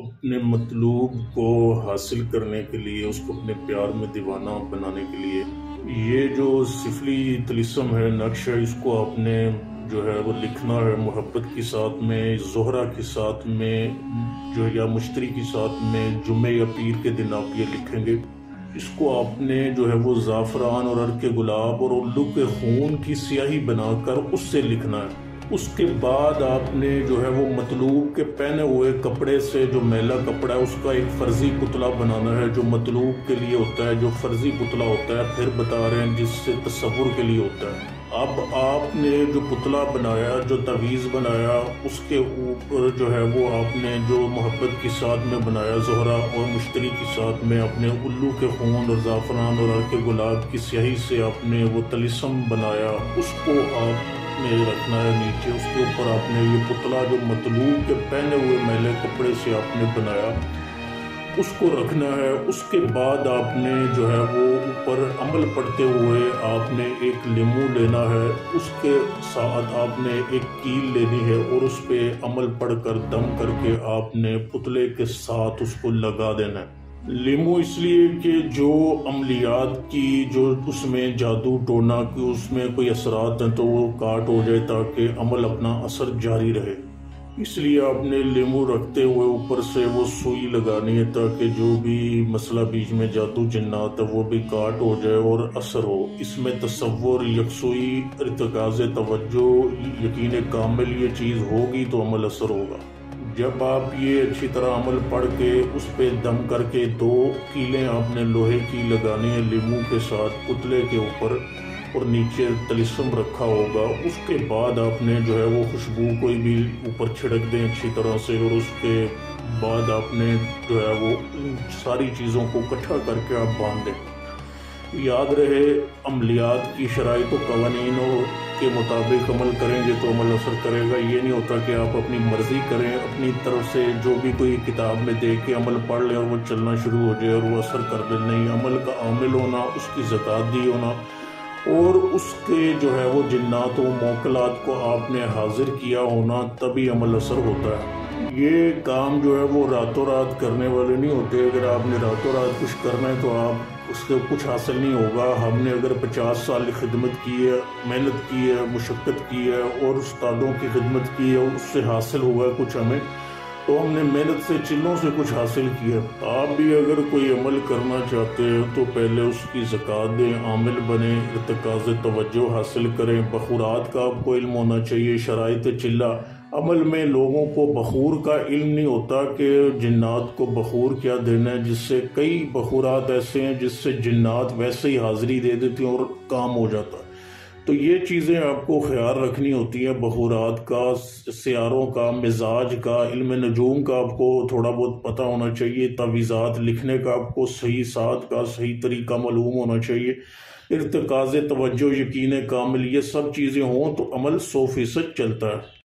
अपने मतलूब को हासिल करने के लिए, उसको अपने प्यार में दीवाना बनाने के लिए। ये जो सिफली तलिसम है, नक्श है, इसको आपने जो है वो लिखना है मोहब्बत के साथ में, जोहरा के साथ में, जो या मुश्तरी के साथ में जुमे या पीर के दिन आप ये लिखेंगे। इसको आपने जो है वो ज़ाफ़रान और अरके गुलाब और उल्लू के खून की स्याही बनाकर उससे लिखना है। उसके बाद आपने जो है वो मतलूब के पहने हुए कपड़े से जो मेला कपड़ा है, उसका एक फर्जी पुतला बनाना है, जो मतलूब के लिए होता है, जो फर्जी पुतला होता है, फिर बता रहे हैं जिससे तस्वुर के लिए होता है। अब आपने जो पुतला बनाया, जो तवीज़ बनाया, उसके ऊपर जो है वो आपने जो मोहब्बत के साथ में बनाया, जहरा और मुश्तरी के साथ में अपने उल्लू के खून और ज़ाफ़रान और अर्के गुलाब की स्याही से आपने वो तलिसम बनाया, उसको आप में रखना है नीचे। उसके ऊपर आपने ये पुतला जो मतलूब के पहने हुए मैले कपड़े से आपने बनाया, उसको रखना है। उसके बाद आपने जो है वो ऊपर अमल पड़ते हुए आपने एक लीमू लेना है। उसके साथ आपने एक कील लेनी है और उस पर अमल पढ़ कर दम करके आपने पुतले के साथ उसको लगा देना है। लीमू इसलिए कि जो अमलियात की, जो उसमें जादू टोना की उसमें कोई असरात हैं तो वो काट हो जाए ताकि अमल अपना असर जारी रहे। इसलिए आपने लीमू रखते हुए ऊपर से वो सुई लगानी है ताकि जो भी मसला बीच में जादू जिन्नात है, वो भी काट हो जाए और असर हो। इसमें तस्वुर, यकसुई, इरतकाज, तवज्जो यकीन कामिल ये चीज़ होगी तो अमल असर होगा। जब आप ये अच्छी तरह अमल पढ़ के उस पर दम करके दो कीलें आपने लोहे की लगानी है लीमू के साथ पुतले के ऊपर और नीचे तलिसम रखा होगा, उसके बाद आपने जो है वो खुशबू कोई भी ऊपर छिड़क दें अच्छी तरह से और उसके बाद आपने जो है वो सारी चीज़ों को इकट्ठा करके आप बाँध दें। याद रहे अमलियात की शराइ तो कवानीनों के मुताबिक अमल करेंगे तो अमल असर करेगा। ये नहीं होता कि आप अपनी मर्ज़ी करें, अपनी तरफ़ से जो भी कोई किताब में देख के अमल पढ़ ले और वो चलना शुरू हो जाए और वो असर कर दे। नहीं, अमल का आमिल होना, उसकी जक़ात दी होना और उसके जो है वो जन्नात व मौकलात को आपने हाजिर किया होना, तभी अमल असर होता है। ये काम जो है वो रातों रात करने वाले नहीं होते। अगर आपने रातों रात कुछ करना है तो आप उससे कुछ हासिल नहीं होगा। हमने अगर पचास साल की खिदमत की है, मेहनत की है, मुशक्क़त की है और उस्तादों की खिदमत की है, उससे हासिल हुआ है कुछ हमें तो हमने मेहनत से, चिल्लों से कुछ हासिल किया। आप भी अगर कोई अमल करना चाहते हैं तो पहले उसकी ज़क़़त दें, आमिल बने इरतकाज तवज्जो हासिल करें। बखूरात का आपको इल्म होना चाहिए शराइ चिल्ला अमल में लोगों को बखूर का इल्म नहीं होता कि जन्नात को बखूर क्या देना है, जिससे कई बखूरात ऐसे हैं जिससे जन्नात वैसे ही हाजिरी दे देती हैं और काम हो जाता है। तो ये चीज़ें आपको ख्याल रखनी होती हैं, बखूरात का, सियारों का, मिजाज का, इल्म नजूम का आपको थोड़ा बहुत पता होना चाहिए, तवीज़ात लिखने का आपको सही साथ का, सही तरीका मालूम होना चाहिए, इरतकाज, तवज्जो, यकीन, कामिल, ये सब चीज़ें हों तो अमल सौ फ़ीसद चलता है।